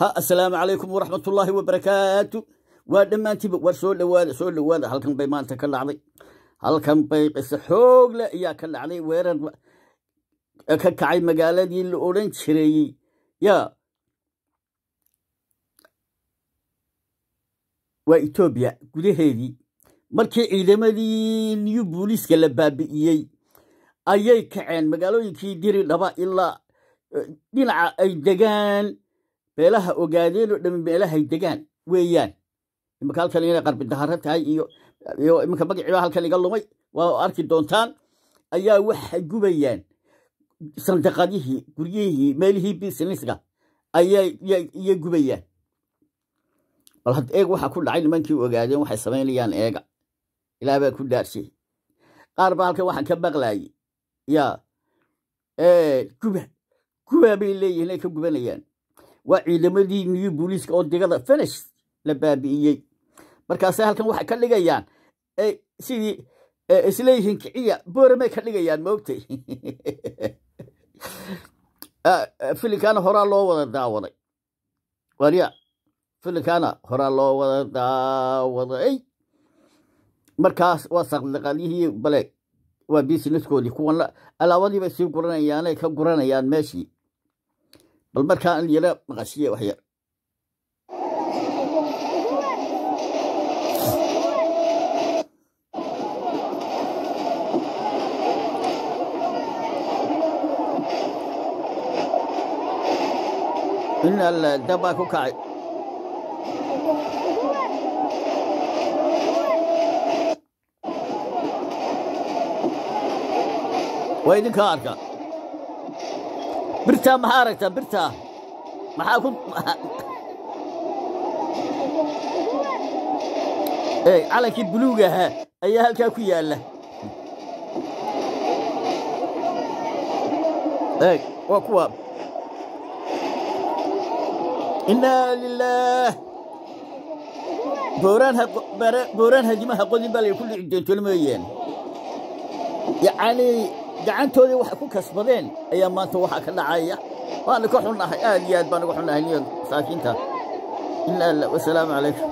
ha assalaamu calaykum waraxmatullaahi wabarakaatu. Waa dhammaantiiba war soo dhowaada soo dhowaada. Halkan bay maanta ka dhacday halkan bay qise xoog leh ayaa ka dhacday weerar ka kacay magaaladii la odhan jireeyey yaa waa etoobiya gudaheedii. Markii ciidamadii new booliiska la baabi'iyey ayay kaceen. Magaalooyinkii diri dhaba ilaa dhinaca ay degaan meelaha ogaadeen oo dhami meelahay degaan weeyaan. Imika halkan inay qarbi daharo tahay iyo iyo iminka magaciiba halkan iga lumay waa arki doontaan ayaa waxay gubayaan. Sandaqadihii guryihii meelihii businesska ayay gubayaan. Bal had eeg waxaa ku dhacay nimankii ogaadeen waxay samaynayaan eega. Ilaah baa ku dhaarshay qaar baa halkan waxaan ka baqlaayey yaa guba guba bay leeyihiin ay ka gubanayaan waa ciidamadii new booliiska oo digada finish la baabi'iyey. Markaase halkan waxay ka dhigayaan sidii isleeyihiin kiciya booramay ka dhigayaan moogtay filinkaana horaa loo wada daawaday. Warya filinkaana horaa loo wada daawaday. Markaas waa saqdaqadyihii bale waa businesskoodii. Kuwan alaabadiibay sii guranayaanay ka guranayaan meeshii بل مر كان يلا مغسية وهي إن الدبا كوكاي وين كاركا؟ Birtaa maxaa aragtaa birtaa maxaa ku calankii buluug ahaa ayaa halkaa ku yaalla. Waa kuwa. Inaa lilaah booraan hadimaha qodin baa lay ku dhici doontoona mooyaan yacanii gacantoodii waxay ku kasbadeen. Ayaa maanta waxaa ka dhacaya. Waana ka xunnahay. Aad iyo aad baan uga xunnahay niyo masaakiinta. Ina alla wasalaamu calaykum